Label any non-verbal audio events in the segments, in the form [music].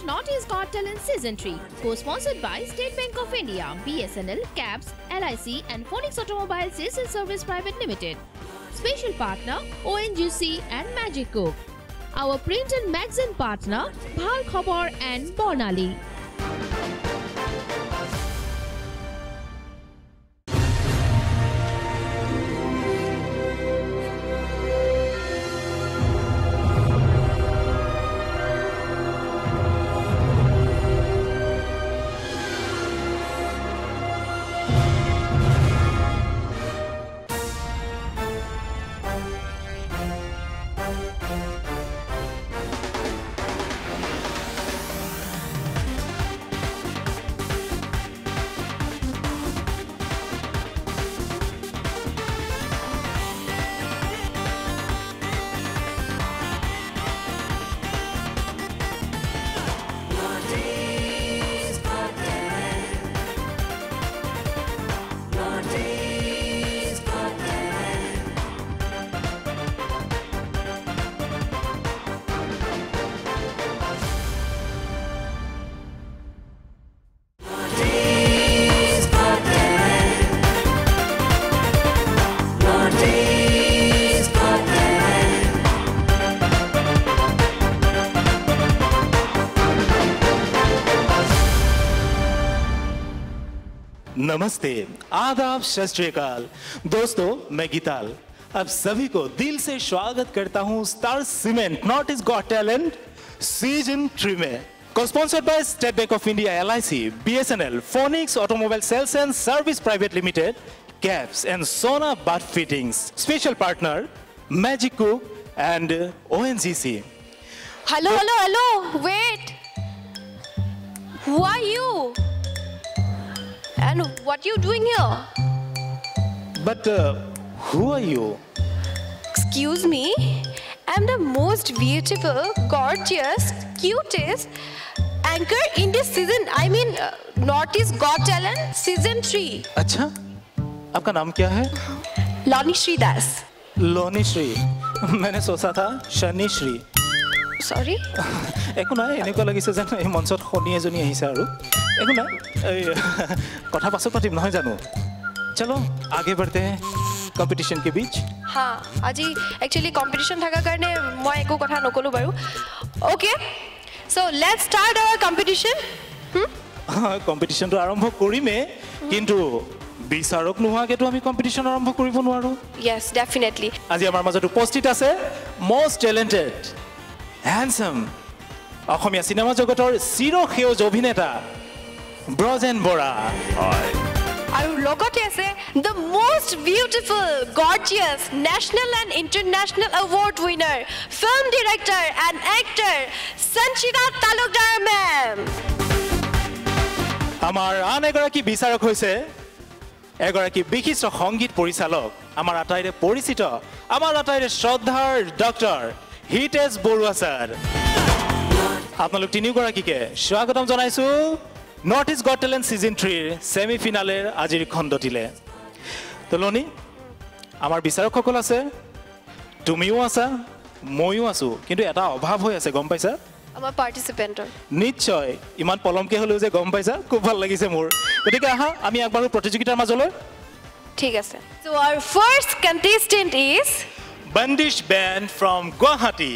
and Northeast Talent Season 3, co-sponsored by State Bank of India, BSNL, CAPS, LIC and Phoenix Automobile Sales and Service Private Limited. Special partner ONGC and Magic Cook. Our print and magazine partner Bhal Khabar and Bornali. नमस्ते, आदाब, सत दोस्तों, मैं गीताल। अब सभी को दिल से स्वागत करता हूँ star cement, north east got talent, season three में। Sponsored by state bank of India L I C B S N L phoenix automobile sales and service private limited cabs and Sona bath fitting special partner magic cook and O N G C hello hello hello wait Who are you? And what you doing here? But uh, who are you? Excuse me. I'm the most beautiful, gorgeous, cutest anchor in this season. I mean, uh, Northeast Got Talent season 3. अच्छा आपका नाम क्या है Lani Shri Das. Lani Shri মানে সোচা থা শনি Shri Sorry? একো নাই এনেকুৱা লাগিছে যেন এই মঞ্চত শনি এজনী আহিছে আৰু একো নাই। এই কথা পাছত পাতিম নহয় জানো? চলো আগে বঢ়তে কম্পিটিশ্যন কে বীচ হা আজি একচুৱেলি কম্পিটিশ্যন থকাৰ কাৰণে মই একো কথা নক'লোঁ বাৰু। Okay so' let start our competition কম্পিটিশ্যনটো আৰম্ভ কৰিমেই কিন্তু বিচাৰক নোহোৱাকেতো আমি কম্পিটিশ্যন আৰম্ভ কৰিব নোৱাৰোঁ। য়েছ ডেফিনেটলি আজি আমাৰ মাজত উপস্থিত আছে মষ্ট টেলেণ্টেড অসমীয়া চিনেমা জগতৰ চিৰসেউজ অভিনেতা ব্ৰজেন বৰা। আৰু লগতে আছে the most beautiful gorgeous national and international award winner film director and actor Sanchita Talukdar ma'am আমাৰ আন এগৰাকী বিচাৰক হৈছে এগৰাকী বিশিষ্ট সংগীত পৰিচালক আমাৰ আটাইৰে পৰিচিত আমাৰ আটাইৰে শ্ৰদ্ধাৰ ডক্টৰ হিতেশ বৰুৱা ছাৰ। আপোনালোক তিনিওগৰাকীকে স্বাগতম জনাইছো। North east got talent season থ্ৰীৰ semi ফিনালেৰ আজিৰ খণ্ডটিলে তুলনি আমাৰ বিচাৰকসকল আছে তুমিও আছা ময়ো আছোঁ কিন্তু এটা অভাৱ হৈ আছে গম পাইছা? আমাৰ পাৰ্টিচিপেণ্টৰ নিশ্চয় ইমান পলমকে হ'লেও যে গম পাইছা খুব ভাল লাগিছে মোৰ। গতিকে আহা আমি আগবাঢ়ো প্ৰতিযোগিতাৰ মাজলৈ। ঠিক আছে। So' our first contestant is Bandish band from Guwahati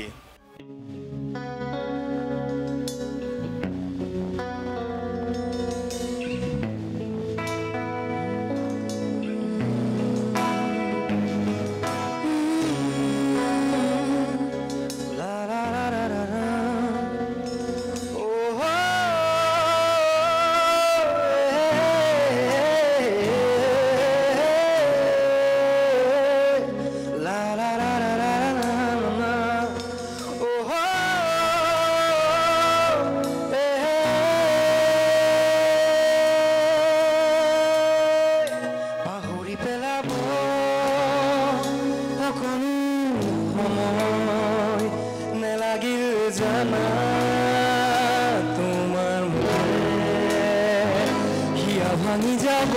ঠিকানা তোমার মুখে হিয়া ভাঙি যাব।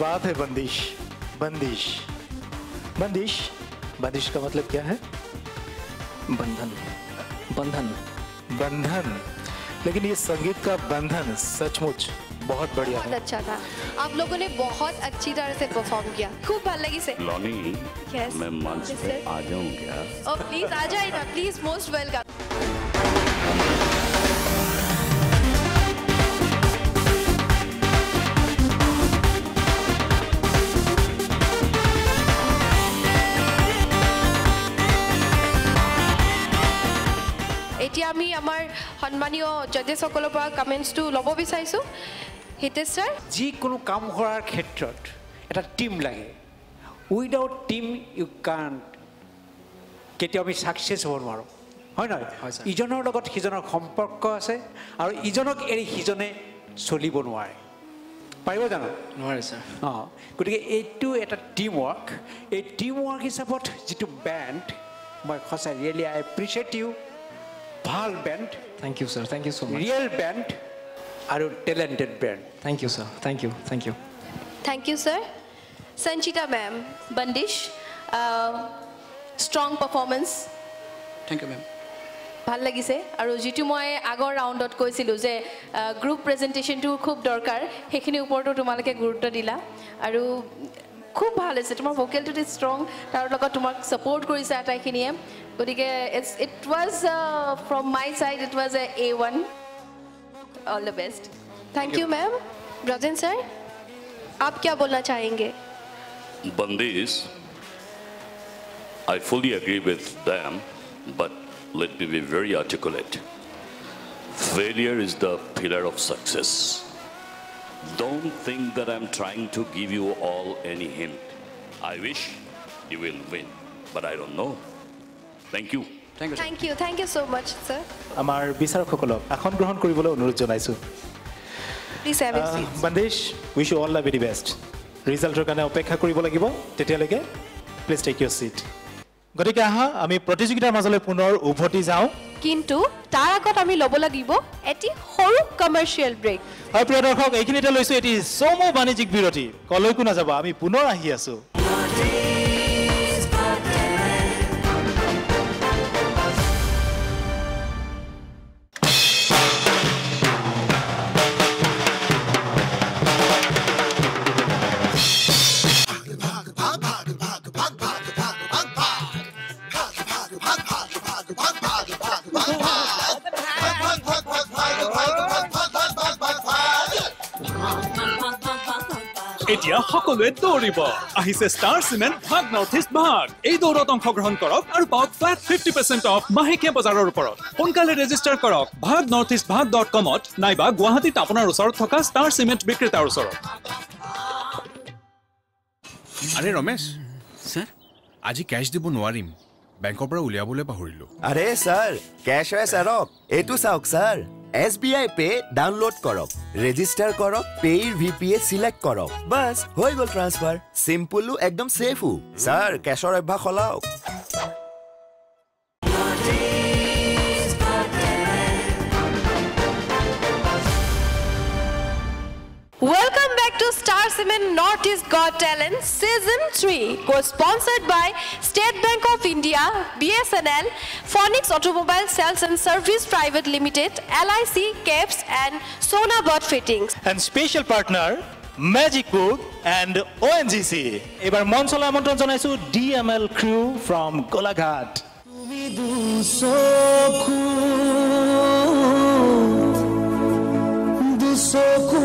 बात है बंदिश। बंदिश। बंदिश? बंदिश का मतलब क्या है? बंधन। बंधन। बंधन। लेकिन ये संगीत का बंधन सचमुच बहुत बढ़िया बहुत अच्छा था। आप लोगों ने बहुत अच्छी तरह से परफॉर्म किया। खूब भल लगी से। लॉनी yes. मैं मंच पे आ जाऊँ क्या? Oh, प्लीज़ आ जाए ना। प्लीज़ मोस्ट वेलकम সন্মানীয় জজেছসকলৰ পৰা কমেণ্টছটো ল'ব বিচাৰিছোঁ। হিতেশ ছাৰ যিকোনো কাম কৰাৰ ক্ষেত্ৰত এটা টীম লাগে। উইদাউট টীম ইউ কান কেতিয়াও আমি ছাকচেছ হ'ব নোৱাৰোঁ। হয় নহয়। ইজনৰ লগত সিজনৰ সম্পৰ্ক আছে আৰু ইজনক এৰি সিজনে চলিব নোৱাৰে। পাৰিব জানো? নোৱাৰে ছাৰ। অঁ গতিকে এইটো এটা টীম ৱৰ্ক এই টীম ৱৰ্ক হিচাপত যিটো বেণ্ড মই সঁচাই ৰিয়েলি আই এপ্ৰিচিয়েট ইউ ভাল band thank you sir thank you so' much real band আৰু talented band thank you sir thank you thank you thank you sir Sanchita ma'am Bandish, uh, strong performance. Thank you ma'am ভাল লাগিছে। আৰু যিটো মই আগৰ ৰাউণ্ডত কৈছিলোঁ যে গ্ৰুপ প্ৰেজেণ্টেশ্যনটো খুব দৰকাৰ সেইখিনিৰ ওপৰতো তোমালোকে গুৰুত্ব দিলা। আৰু খুব ভাল হৈছে। তোমাৰ ভোকেলটো ষ্ট্ৰং তাৰ লগত তোমাক ছাপৰ্ট কৰিছে আটাইখিনিয়ে। গতিকে it's it was from my side it was a a one all the best thank you ma'am Brajan sir आप क्या बोलना चाहेंगे Bandis, I fully agree with them, but let me be very articulate. Failure is the pillar of success. Don't think that I'm trying to give you all any hint. I wish you will win, but I don't know. Thank you thank you thank you so' much sir আমাৰ বিচাৰকসকলক আসন গ্ৰহণ কৰিবলৈ অনুৰোধ জনাইছোঁ। Bandish wish you all the very best ৰিজাল্টৰ কাৰণে অপেক্ষা কৰিব লাগিব। তেতিয়ালৈকে প্লিজ টেক ইউৰ ছিট গতিকে আহা আমি প্ৰতিযোগিতাৰ মাজলৈ পুনৰ উভতি যাওঁ। কিন্তু তাৰ আগত আমি ল'ব লাগিব এটি সৰু কমাৰ্চিয়েল ব্ৰেক হয় প্ৰিয় দৰ্শক এইখিনিতে লৈছোঁ এটি চমু বাণিজ্যিক বিৰতি। কলৈকো নাযাব আমি পুনৰ আহি আছোঁ। সকলোৱে দৌৰিব। আহিছে ষ্টাৰ চিমেণ্ট ভাগ নৰ্থ ইষ্ট ভাগ। এই দৌৰত অংশগ্ৰহণ কৰক আৰু পাওক ফ্লেট ফিফটি পাৰ্চেণ্ট অফ মাহেকীয়া বজাৰৰ ওপৰত। সোনকালে ৰেজিষ্টাৰ কৰক। Bhag north east Bhag dot কমত নাইবা গুৱাহাটীত আপোনাৰ ওচৰত থকা ষ্টাৰ চিমেণ্ট বিক্ৰেতাৰ ওচৰত। আৰে ৰমেশ। ছাৰ আজি কেছ দিব নোৱাৰিম। বেংকৰ পৰা উলিয়াবলৈ পাহৰিলোঁ। আৰে ছাৰ কেছ হয় ছাৰক এইটো চাওক sir S B I pay download কৰক ৰেজিষ্টাৰ কৰক পে'ৰ ভি পি এ চিলেক্ট কৰক বাছ হৈ গ'ল ট্ৰান্সফাৰ চিম্পুলো একদম ছেফো ছাৰ কেছৰ অভ্যাস সলাওক। Back to Star Cement Northeast Got Talent Season 3, co-sponsored by State Bank of India, BSNL, Phonics Automobile Sales and Service Private Limited, LIC, CAPS and Sona Bot Fittings. And O' N G C এইবাৰ মঞ্চলৈ আমন্ত্ৰণ জনাইছোঁ D M L crew from Golaghat দুচকু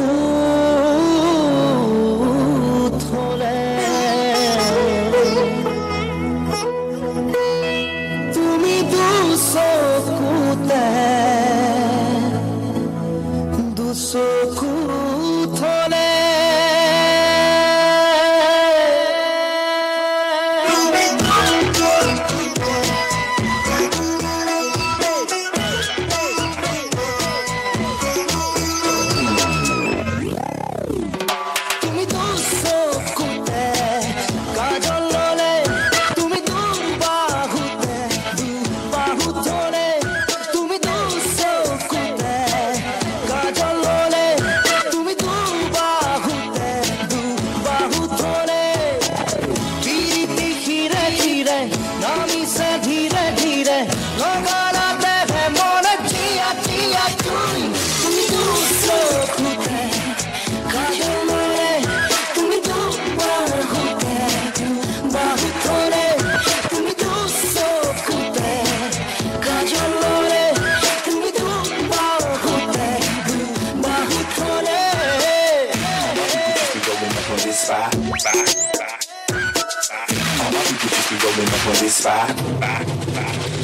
for this vibe.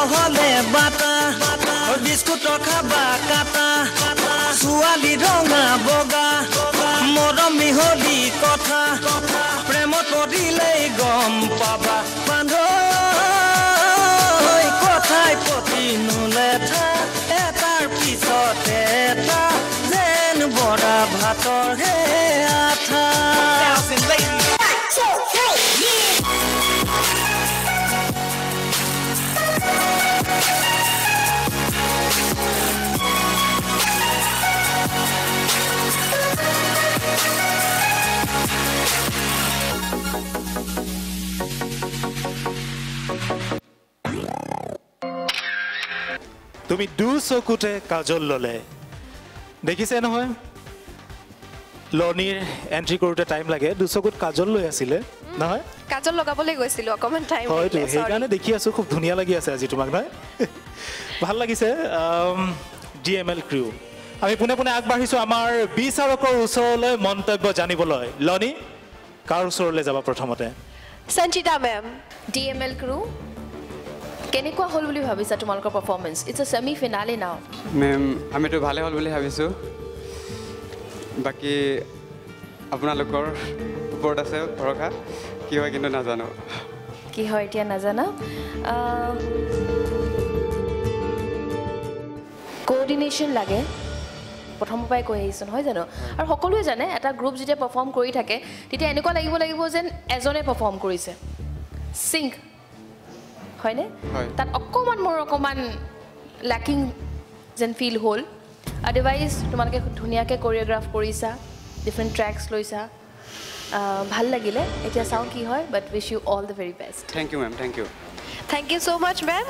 Channel হলে বাটা বিস্কুটৰ খাবা কাটা ছোৱালী ৰঙা বগা মৰম মিহলি তুমি দুচকুতে কাজল ল'লে। দেখিছে নহয়? লনিৰ এণ্ট্ৰি কৰোঁতে টাইম লাগে দুচকুত কাজল লৈ আছিলে নহয়? কাজল লগাবলৈ গৈছিলোঁ অকণমান টাইম হয়তো সেইকাৰণে দেখি আছোঁ খুব ধুনীয়া লাগি আছে আজি তোমাক নহয়? ভাল লাগিছে ডি এম এল ক্ৰিউ আমি পোনে পোনে আগবাঢ়িছোঁ আমাৰ বিচাৰকৰ ওচৰলৈ মন্তব্য জানিবলৈ। লনি কাৰ ওচৰলৈ যাবা প্ৰথমতে? Sanchita ma'am D M L crew কেনেকুৱা হ'ল বুলি ভাবিছা তোমালোকৰ performance it's a semi finale now ma'am আমিতো ভালে হ'ল বুলি ভাবিছোঁ। বাকী আপোনালোকৰ ওপৰত আছে ভৰসা কি হয় কিন্তু নাজানো। কি হয় এতিয়া নাজানা। কোঅৰ্ডিনেশ্যন লাগে। প্ৰথমৰ পৰাই কৈ আহিছোঁ নহয় জানো? আৰু সকলোৱে জানে এটা গ্ৰুপ যেতিয়া পাৰফৰ্ম কৰি থাকে তেতিয়া এনেকুৱা লাগিব লাগিব যেন এজনে পাৰফৰ্ম কৰিছে। চিংক হয়নে? হয়। তাত অকণমান মোৰ অকণমান লেকিং যেন ফিল হ'ল। আদাৰৱাইজ তোমালোকে ধুনীয়াকৈ কৰিঅ'গ্ৰাফ কৰিছা ডিফাৰেণ্ট ট্ৰেকছ লৈছা। ভাল লাগিলে। এতিয়া চাওঁ কি হয় but wish you all the very best thank you ma'am thank you thank you so' much ma'am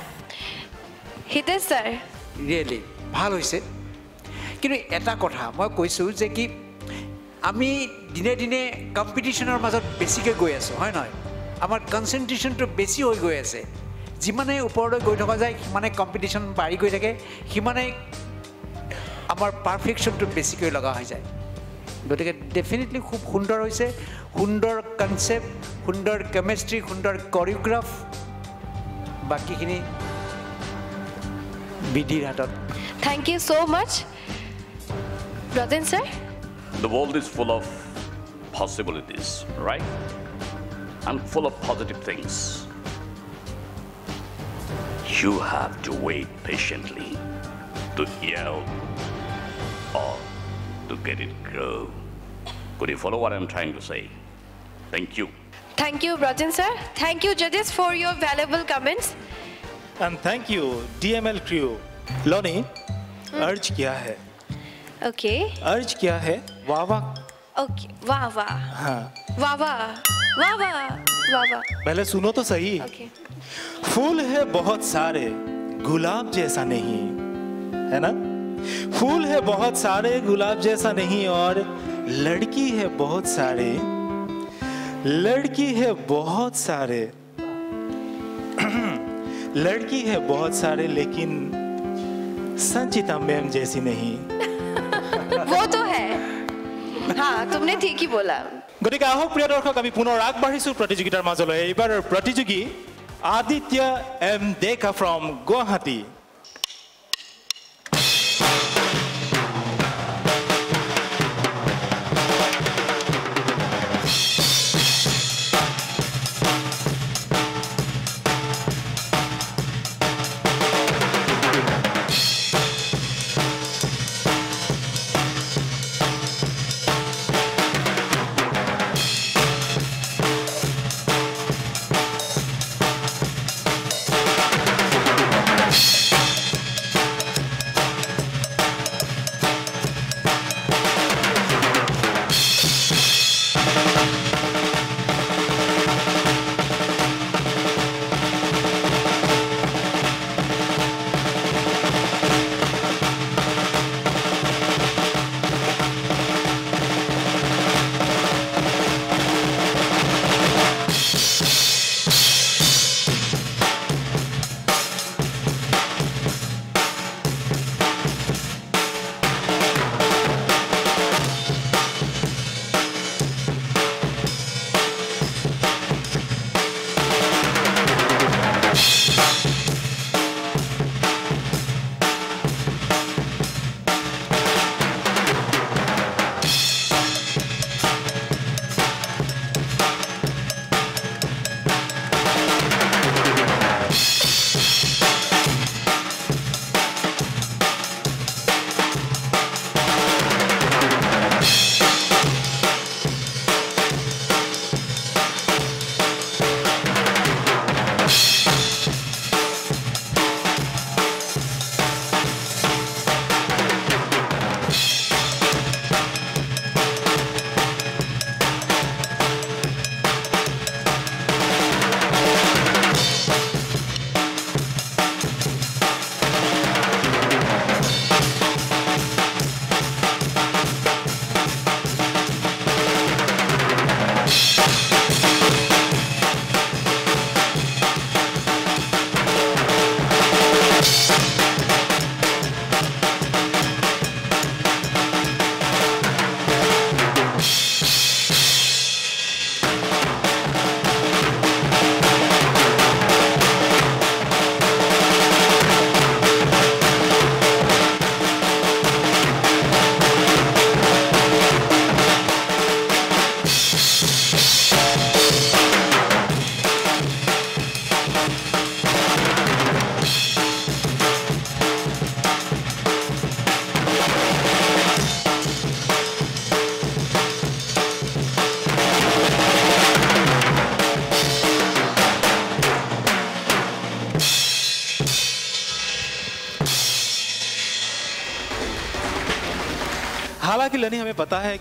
Hitesh sir really ভাল হৈছে। কিন্তু এটা কথা মই কৈছোঁ যে কি আমি দিনে দিনে কম্পিটিশ্যনৰ মাজত বেছিকৈ গৈ আছোঁ হয় নহয়? আমাৰ কনচেনট্ৰেশ্যনটো বেছি হৈ গৈ আছে। যিমানে ওপৰলৈ গৈ থকা যায় সিমানে কম্পিটিশ্যন বাঢ়ি গৈ থাকে সিমানে আমাৰ পাৰফেকশ্যনটো বেছিকৈ লগা হৈ যায় গতিকে ডেফিনেটলি খুব সুন্দৰ হৈছে সুন্দৰ কনচেপ্ট সুন্দৰ কেমেষ্ট্ৰি সুন্দৰ কৰিঅ'গ্ৰাফ বাকীখিনি বিধিৰ হাতত thank you so' much Rajen sir The world is full of possibilities, right? And full of positive things. You have to wait patiently to yell or to get it grow. Could you follow what I'm trying to say? Thank you. Thank you, Rajan sir. Thank you, judges, for your valuable comments. And thank you DML crew Lani अर्ज क्या है Okay. अर्ज क्या है वाह वाह Okay. वाह वाह हाँ वाह वाह वाह वाह। वाह वाह। पहले सुनो तो सही। Okay. फूल है बहुत सारे गुलाब जैसा नहीं है ना? फूल है बहुत सारे गुलाब जैसा नहीं और लड़की है बहुत सारे लड़की है बहुत सारे। [clears throat] लड़की है बहुत सारे लेकिन संचिता मैम जैसी नहीं। [laughs] वो तो है। हाँ तुमने ठीक ही बोला। গতিকে আহক প্ৰিয় দৰ্শক আমি পুনৰ আগবাঢ়িছোঁ প্ৰতিযোগিতাৰ মাজলৈ। এইবাৰ প্ৰতিযোগী আদিত্য এম ডেকা ফ্ৰম গুৱাহাটী।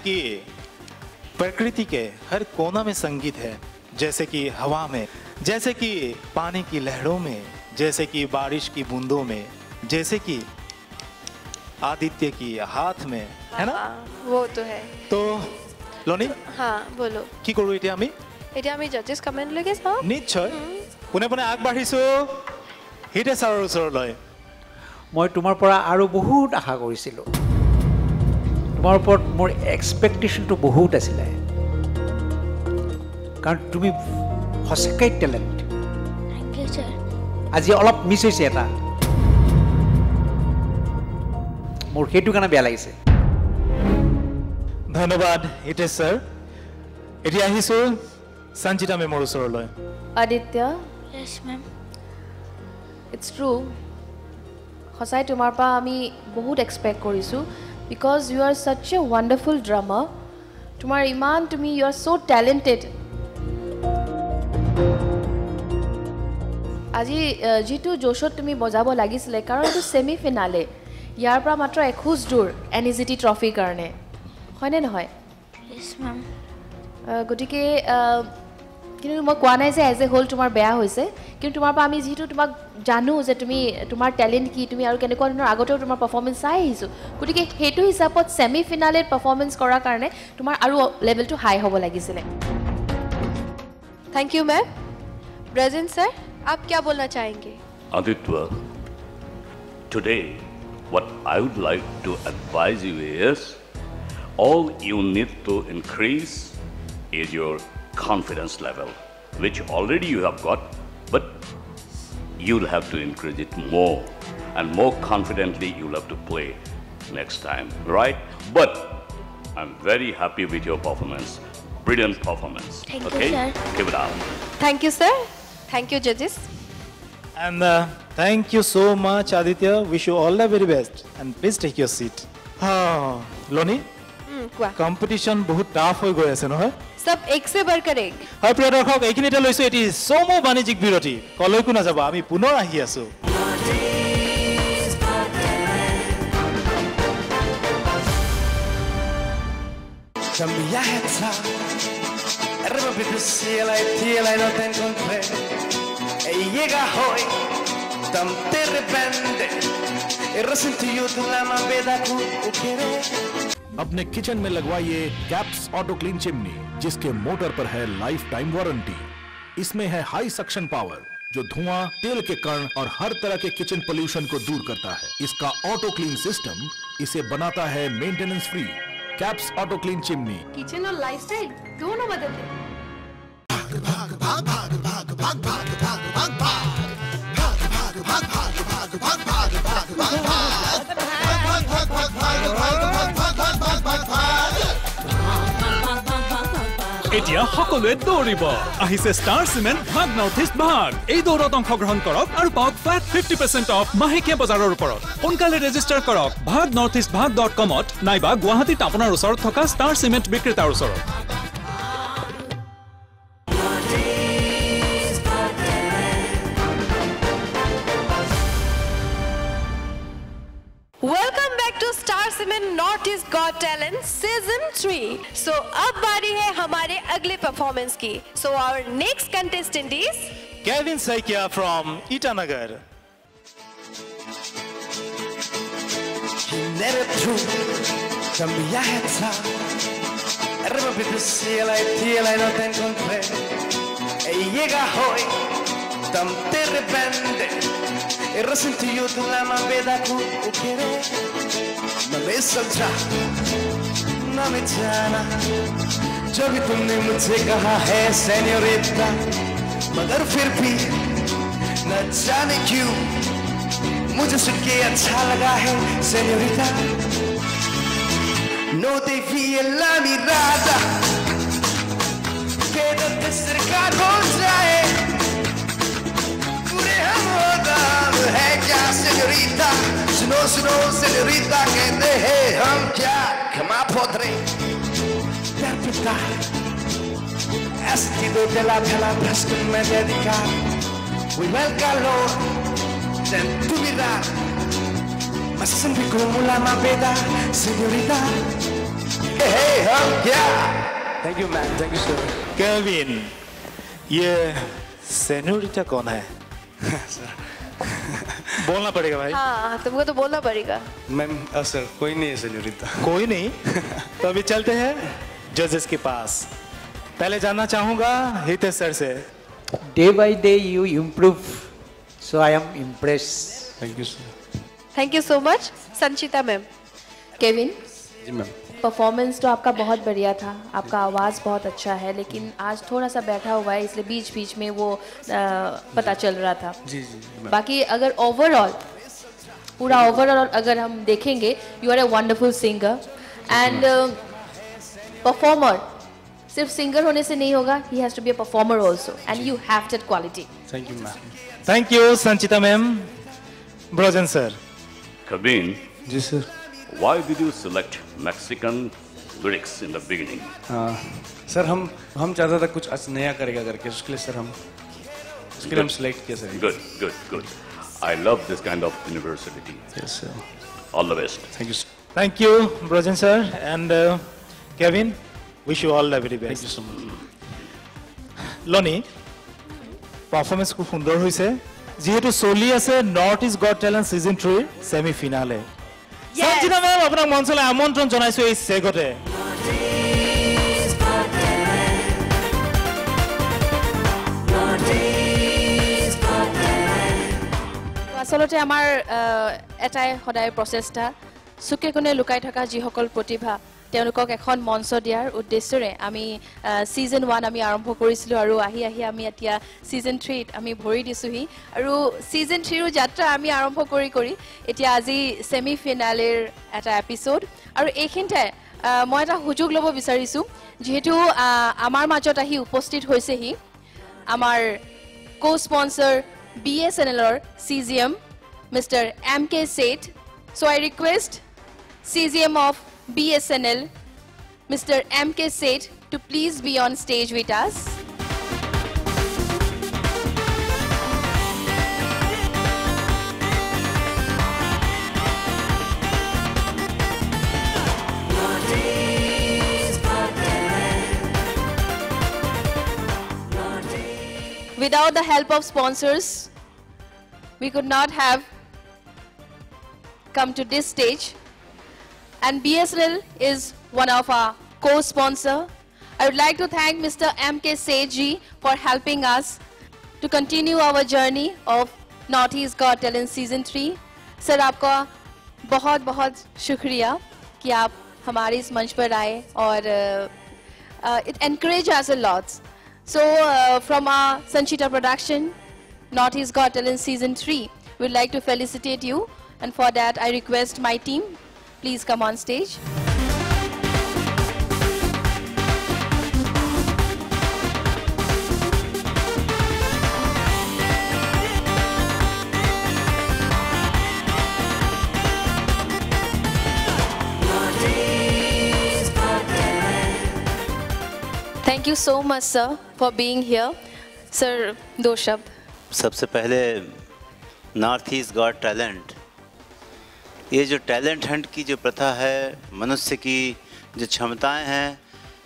कि प्रकृति के हर कोना में संगीत है जैसे कि हवा में जैसे कि पानी की लहरों में जैसे कि बारिश की बूंदों में जैसे कि आदित्य की हाथ में है ना हाँ, वो तो है তো লনি হা বলো কি কৰোঁ এতিয়া আমি এতিয়া আমি জাজেছ কমেণ্টলৈকে চাওঁ নিশ্চয় পোনে পোনে আগবাঢ়িছোঁ হিতে ছাৰৰ ওচৰলৈ মই তোমাৰ পৰা আৰু বহুত আশা কৰিছিলোঁ তোমাৰ ওপৰত মোৰ এক্সপেক্টেশ্যনটো বহুত আছিলে। কাৰণ তুমি সঁচাকৈ টেলেণ্ট আজি অলপ মিছ হৈছে এটা। মোৰ সেইটো কাৰণে বেয়া লাগিছে। ধন্যবাদ হিতেশ ছাৰ এতিয়া আহিছোঁ সঞ্চিতা মেমৰ ওচৰলৈ। আদিত্য? ইটছ ট্ৰু সঁচাই তোমাৰ পৰা আমি বহুত এক্সপেক্ট কৰিছোঁ। Because you are such a wonderful drummer তোমাৰ ইমান তুমি ইউ আৰ চ' টেলেণ্টেড আজি যিটো জোচত তুমি বজাব লাগিছিলে কাৰণ এইটো ছেমি ফিনালে ইয়াৰ পৰা মাত্ৰ এখোজ দূৰ এন ই জি টি ট্ৰফিৰ কাৰণে হয়নে নহয় গতিকে কিন্তু মই কোৱা নাই যে এজ এ হ'ল তোমাৰ বেয়া হৈছে কিন্তু তোমাৰ পৰা আমি যিহেতু তোমাক জানো যে তুমি তোমাৰ টেলেণ্ট কি তুমি আৰু কেনেকুৱা ধৰণৰ আগতেও তোমাৰ পাৰফৰ্মেঞ্চ চাই আহিছোঁ গতিকে সেইটো হিচাপত ছেমি ফিনালেত পাৰফৰ্মেঞ্চ কৰাৰ কাৰণে তোমাৰ আৰু লেভেলটো হাই হ'ব লাগিছিলে thank you ma'am Brajan sir आप क्या बोलना चाहेंगे Aditya, today what I would like to advise you is all you need to increase is your confidence level, which already you have got, but you'll have to increase it more and more confidently you'll have to play next time, right? But I'm very happy with your performance. Brilliant performance. Thank okay? you, sir. Give it up. Thank you, sir. Thank you, judges. And uh, thank you so much, Aditya. Wish you all the very best. And please take your seat. Loni? কোৱা competition বহুত tough হৈ গৈ সব এক সে বারকার এক হয় প্রিয় দর্শক এইখিনিতে লৈছো এটি সৌম বাণিজ্যিক বিরতি কলৈকো নাযাবা আমি পুনৰ আহি আছো Cambiata, erba più ciela e tiela e non te encontré. E llega hoy, tan de repente, he resentido la mambeda con o querer. अपने किचन में लगवाइए कैप्स ऑटो क्लीन चिमनी जिसके मोटर पर है लाइफ टाइम वारंटी इसमें है high suction power जो धुआँ तेल के कण और हर तरह के किचन पोल्यूशन को दूर करता है इसका ऑटो क्लीन सिस्टम इसे बनाता है maintenance free caps auto clean chimney kitchen और लाइफस्टाइल दोनों बदलते এতিয়া সকলোৱে দৌৰিব। আহিছে ষ্টাৰ চিমেণ্ট ভাগ নৰ্থ ইষ্ট ভাগ। এই দৌৰত অংশগ্ৰহণ কৰক আৰু পাওক ফ্লেট ফিফটি পাৰ্চেণ্ট অফ মাহেকীয়া বজাৰৰ ওপৰত। সোনকালে ৰেজিষ্টাৰ কৰক Bhag north east Bhag dot কমত নাইবা গুৱাহাটীত আপোনাৰ ওচৰত থকা ষ্টাৰ চিমেণ্ট বিক্ৰেতাৰ ওচৰত। What is got talent season three so अब बारी है हमारे अगले performance key. So our next contestant is Kabin Saikia from Itanagar Llega hoy, tan de repente, he resentido. No me समझा न मैं जाना। जो भी तुमने मुझसे कहा है सेन्योरिटा मगर फिर भी न जाने क्यों, मुझे सुन के अच्छा लगा है señorita no desvíe la mirada cerca con जाए पूरे हम दाम है क्या señorita सुनो सुनो señorita कहते हैं हम क्या क्षमा podré interpretar Estido de la palabras que me dedicar Vuelve el calor de tu vida Mas siempre como la más señorita Hey, hey, हम क्या thank you ma'am thank you sir Kabin ये senorita कौन है [laughs] बोलना पड़ेगा भाई। हाँ तुमको तो बोलना पड़ेगा। मैम सर कोई नहीं है सेन्योरिता कोई नहीं। [laughs] तो अभी चलते हैं जजेस के पास। पहले जानना चाहूँगा Hitesh sir say. Day by day you improve. So I am impressed. Thank you, sir. Thank you so much Sanchita ma'am Kabin ji ma'am performance तो आपका बहुत बढ़िया था। आपका आवाज़ बहुत अच्छा है लेकिन आज थोड़ा सा बैठा हुआ है इसलिए बीच बीच में वो आ, पता चल रहा था। जी जी बाकी अगर ओवरऑल पूरा ओवरऑल अगर हम देखेंगे you are a wonderful singer and performer सिर्फ़ सिंगर होने से नहीं होगा ही has to be a performer also and you have that quality thank you ma'am thank you Sanchita ma'am Brajen sir Kabin, ji sir why did you select Mexican lyrics in the beginning? हाँ sir हम हम चाहता था कुछ आज नया करेगा करके उसके लिए सर हम उसके लिए हम सिलेक्ट किया sir Good, good, good. I love this kind of universality. Yes, sir. All the best. Thank you. Thank you, Brojan sir. And uh, Kevin, wish you all the very best. Thank you so much. Lani performance খুব সুন্দৰ হৈছে যিহেতু চলি আছে North East got talent season থ্ৰীৰ semi finale Sanchita ma'am আপোনাক মঞ্চলৈ আমন্ত্ৰণ জনাইছো এই চেগতে। আচলতে আমাৰ এটাই সদায় প্ৰচেষ্টা চুকে কোণে লুকাই থকা যিসকল প্ৰতিভা তেওঁলোকক এখন মঞ্চ দিয়াৰ উদ্দেশ্যৰে আমি ছিজন ওৱান আমি আৰম্ভ কৰিছিলোঁ আৰু আহি আহি আমি এতিয়া ছিজন থ্ৰীত আমি ভৰি দিছোঁহি। আৰু ছিজন থ্ৰীৰো যাত্ৰা আমি আৰম্ভ কৰি কৰি এতিয়া আজি ছেমি ফিনালেৰ এটা এপিছ'ড আৰু এইখিনিতে মই এটা সুযোগ ল'ব বিচাৰিছোঁ যিহেতু আমাৰ মাজত আহি উপস্থিত হৈছেহি আমাৰ co sponsor B S N এলৰ C G M mister M K Sheth so' I request C G M of BSNL, Mr. M.K. Seth to please be on stage with us. Without the help of sponsors, we could not have come to this stage And BSNL is one of our co-sponsor. I would like to thank Mr. M.K. Seji for helping us to continue our journey of Northeast Got Talent Season 3. Sir आपका बहुत बहुत शुक्रिया कि आप हमारे इस मंच पर आए और it encourage us a lots So, uh, from our Sanchita production, Northeast Got Talent Season 3, we'd like to felicitate you. And for that, I request my team, please come on stage thank you so much sir for being here sir दो शब्द सबसे पहले north east got talent ये जो talent Hunt की जो प्रथा है, मनुष्य की जो क्षमताएँ हैं,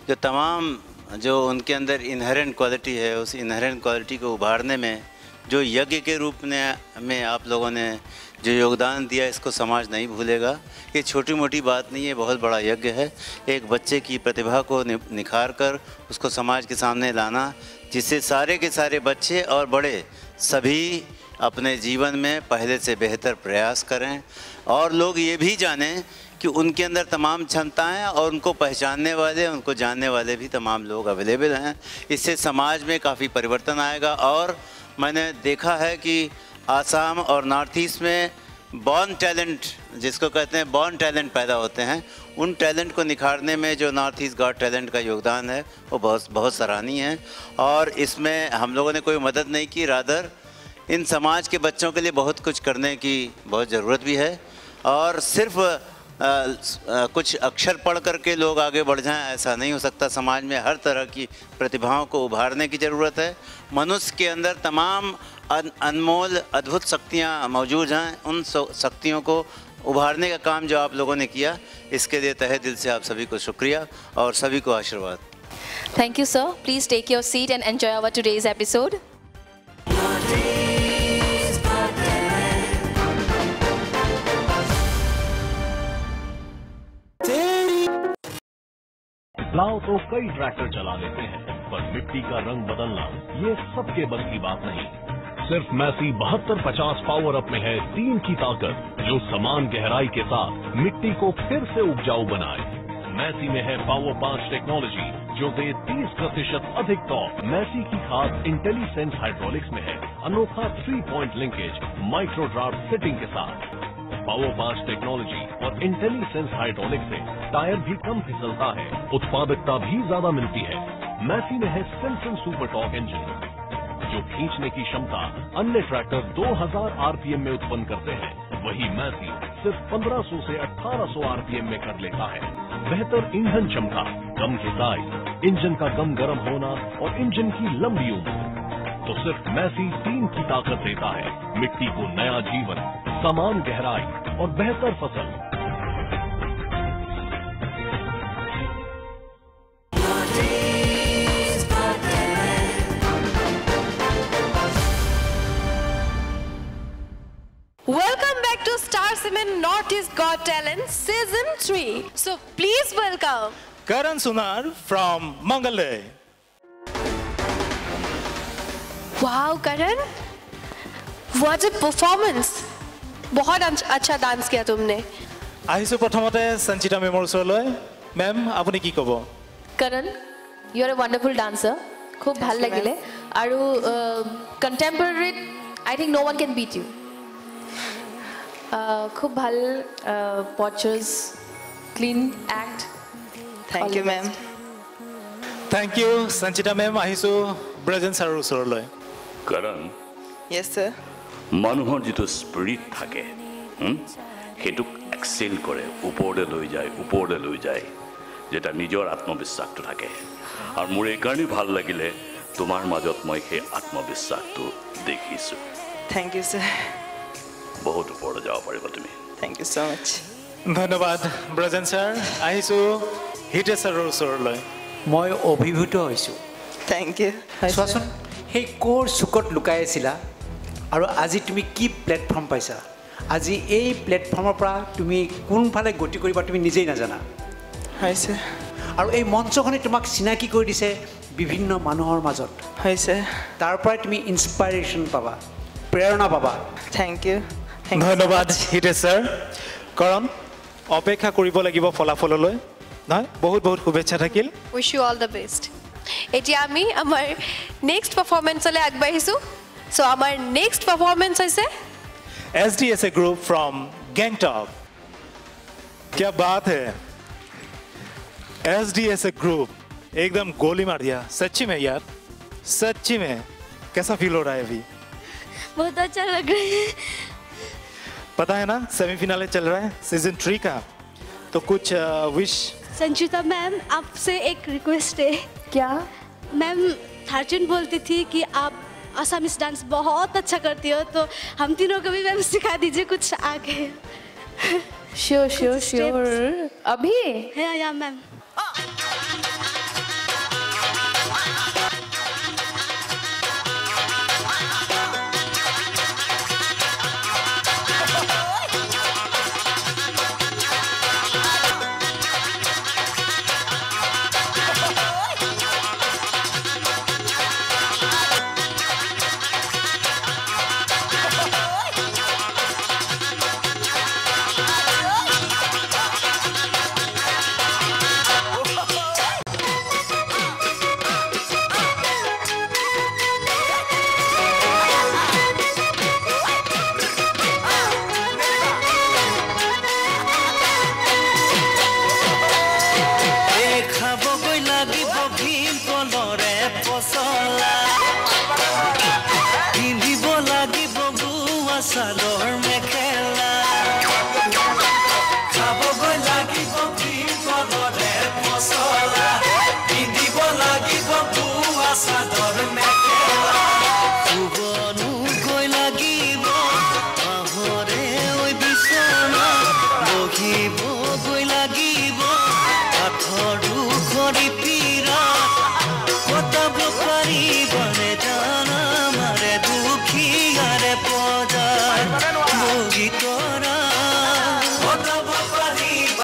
जो तमाम जो उनके अंदर इनहेरेंट क्वालिटी है, उस इनहेरेंट क्वालिटी को उभारने में, जो यज्ञ के रूप में में आप लोगों ने जो योगदान दिया, इसको समाज नहीं भूलेगा। ये छोटी मोटी बात नहीं है बहुत बड़ा यज्ञ है। एक बच्चे की प्रतिभा को निखार कर, उसको समाज के सामने लाना, जिससे सारे के सारे बच्चे और बड़े सभी अपने जीवन में पहले से बेहतर प्रयास करें। और लोग ये भी जानें कि उनके अंदर तमाम क्षमताएँ और उनको पहचानने वाले, उनको जानने वाले भी तमाम लोग अवेलेबल हैं। इससे समाज में काफ़ी परिवर्तन आएगा और मैंने देखा है कि आसाम और नॉर्थ ईस्ट में बॉर्न टैलेंट, जिसको कहते हैं बॉर्न टैलेंट पैदा होते हैं, उन टैलेंट को निखारने में जो नॉर्थ ईस्ट गॉड टैलेंट का योगदान है, वो बहुत बहुत सराहनीय है। और इसमें हम लोगों ने कोई मदद नहीं की रादर इन समाज के बच्चों के लिए बहुत कुछ करने की बहुत ज़रूरत भी है। और सिर्फ़ अ, अ, कुछ अक्षर पढ़ करके लोग आगे बढ़ जाएँ ऐसा नहीं हो सकता समाज में हर तरह की प्रतिभाओं को उभारने की ज़रूरत है मनुष्य के अंदर तमाम अन, अनमोल अद्भुत शक्तियाँ मौजूद हैं उन शक्तियों को उभारने का काम जो आप लोगों ने किया इसके लिए तहे दिल से आप सभी को शुक्रिया और सभी को आशीर्वाद Thank you, sir. Please take your seat and enjoy our today's episode. लाओ तो कई ट्रैक्टर चला लेते हैं, पर मिट्टी का रंग बदलना ये सबके बस की बात नहीं। सिर्फ़ मैसी बहत्तर पचास पावर अप में है तीन की ताकत, जो समान गहराई के साथ मिट्टी को फिर से उपजाऊ बनाए। मैसी में है पावर पाँच टेक्नोलॉजी जो दे 30 प्रतिशत अधिक टॉप मैसी की खाद इंटेलिसेंस हाइड्रोलिक्स में है, अनोखा three point linkage micro draft fitting के साथ। पावर पाँच टेक्नोलॉजी और इंटेलिसेंस हाइड्रोलिक से टायर भी कम फिसलता है। उत्पादकता भी ज़्यादा मिलती है। मैसी में है सिम्सन सुपर टॉक इंजन जो खींचने की क्षमता अन्य ट्रैक्टर 2000 आरपीएम में उत्पन्न करते हैं। वही मैसी सिर्फ़ 1500 से 1800 आरपीएम में कर लेता है। बेहतर ईंधन क्षमता, कम घिसाई इंजन का कम गर्म होना और इंजन की लंबी उम्र। तो सिर्फ़ मैसी तीन की ताकत देता है। मिट्टी को नया जीवन। समान गहराई और बेहतर फ़सल। Welcome back to star cement north east got talent season three so please welcome Karan Sunar from Mangal wow Karan what a performance বহুত আচ্ছা ডান্স কিয়া তুমি আহিছোঁ প্ৰথমতে সঞ্চিতা মেমৰ ওচৰলৈ। মেম আপুনি কি ক'ব? কাৰণ you are a wonderful dancer খুব ভাল লাগিলে। আৰু কণ্টেম্পৰেৰীত I think no' one can beat you খুব ভাল postures clean act thank you ma'am thank you Sanchita ma'am আহিছোঁ ব্ৰজেন ছাৰৰ ওচৰলৈ। কৰণ য়েছ ছাৰ মানুহৰ যিটো স্পিৰিট থাকে সেইটোক এক্সেল কৰে ওপৰলৈ লৈ যায় ওপৰলৈ লৈ যায় যেতিয়া নিজৰ আত্মবিশ্বাসটো থাকে আৰু মোৰ এইকাৰণেই ভাল লাগিলে তোমাৰ মাজত মই সেই আত্মবিশ্বাসটো দেখিছোঁ Thank you, sir. বহুত ওপৰলৈ যাব পাৰিবা তুমি Thank you so much. ধন্যবাদ ব্ৰজেন ছাৰ আহিছোঁ হিতেশ ছাৰৰ ওচৰলৈ মই অভিভূত হৈছোঁ Thank you. চোৱাচোন সেই ক'ৰ চুকত লুকাই আছিলা আৰু আজি তুমি কি প্লেটফৰ্ম পাইছা? আজি এই প্লেটফৰ্মৰ পৰা তুমি কোনফালে গতি কৰিবা তুমি নিজেই নাজানা। হৈছে আৰু এই মঞ্চখনে তোমাক চিনাকি কৰি দিছে বিভিন্ন মানুহৰ মাজত। হৈছে তাৰ পৰাই তুমি ইনস্পাইৰেশ্যন পাবা প্ৰেৰণা পাবা। থেংক ইউ ধন্যবাদ হিতেশ ছাৰ কাৰণ অপেক্ষা কৰিব লাগিব ফলাফললৈ। নহয় বহুত বহুত শুভেচ্ছা থাকিল। Wish you all the best এতিয়া আমি আমাৰ নেক্সট পাৰফৰ্মেঞ্চলৈ আগবাঢ়িছোঁ। So our next performance is SDSA group from Gangtok. क्या बात है? एसडीएसए ग्रुप एकदम गोली मार दिया। सच्ची में यार। सच्ची में। कैसा फील हो रहा है अभी? बहुत अच्छा लग रहा है। पता है ना सेमीफिनाले चल रहा है सीज़न थ्री का। तो कुछ विश संचिता मैम आपसे एक रिक्वेस्ट है। क्या? मैम थार्चन बोलती थी कि आप असमिस डांस बहुत अच्छा करती हो तो हम तीनों को भी मैम सिखा दीजिए कुछ आगे। श्योर श्योर श्योर अभी? है या मैम।